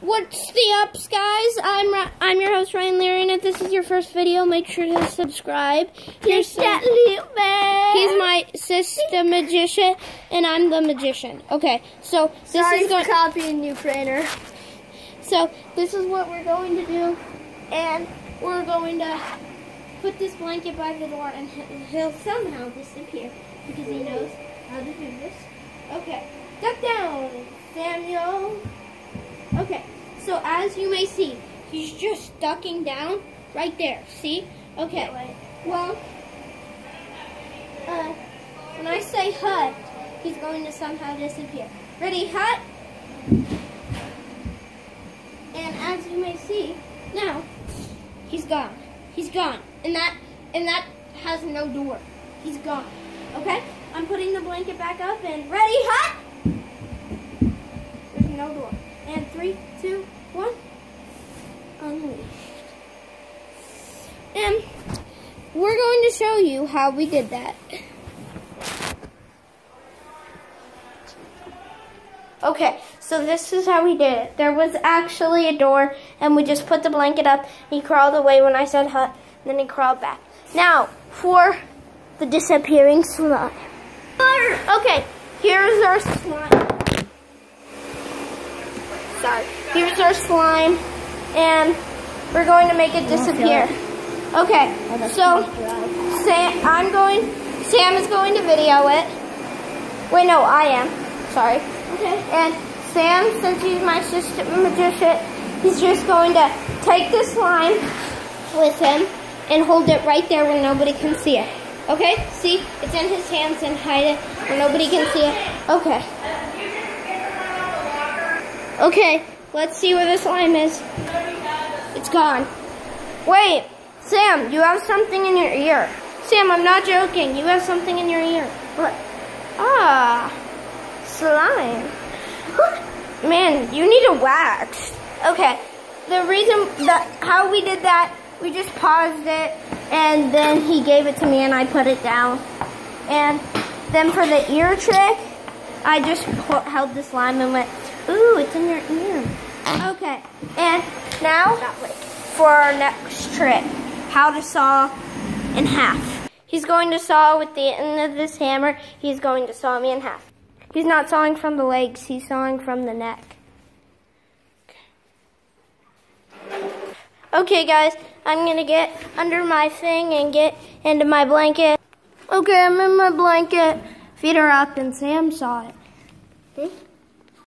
What's the ups, guys? I'm Ra I'm your host Ryan Leary, and if this is your first video, make sure to subscribe. Here's that little man. He's my sister magician, and I'm the magician. Okay, so this Sorry is going. copying you, Prater. So this is what we're going to do, and we're going to put this blanket by the door, and he- he'll somehow disappear because he knows how to do this. Okay, duck down. Okay, so as you may see, he's just ducking down right there. See? Okay. Well, uh, when I say hut, he's going to somehow disappear. Ready, hut? And as you may see, now he's gone. He's gone. And that and that has no door. He's gone. Okay? I'm putting the blanket back up and ready, hot! There's no door. And three, two, one. Unleashed. And we're going to show you how we did that. Okay, so this is how we did it. There was actually a door, and we just put the blanket up. He crawled away when I said hut, and then he crawled back. Now, for the disappearing slime. Okay, here's our slime. Sorry. Here's our slime, and we're going to make it disappear. Okay, so Sam, I'm going. Sam is going to video it. Wait, no, I am. Sorry. Okay. And Sam, since he's my assistant magician, he's just going to take this slime with him and hold it right there where nobody can see it. Okay? See? It's in his hands and hide it where nobody can see it. Okay. Okay, let's see where the slime is. It's gone. Wait, Sam, you have something in your ear. Sam, I'm not joking. You have something in your ear. What? Ah, slime. Man, you need a wax. Okay, the reason that how we did that, we just paused it, and then he gave it to me, and I put it down. And then for the ear trick, I just held the slime and went, ooh, it's in your ear. Okay, and now for our next trick, how to saw in half. He's going to saw with the end of this hammer, he's going to saw me in half. He's not sawing from the legs, he's sawing from the neck. Okay guys, I'm gonna get under my thing and get into my blanket. Okay, I'm in my blanket. Feet are up and Sam saw it.